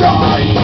Die.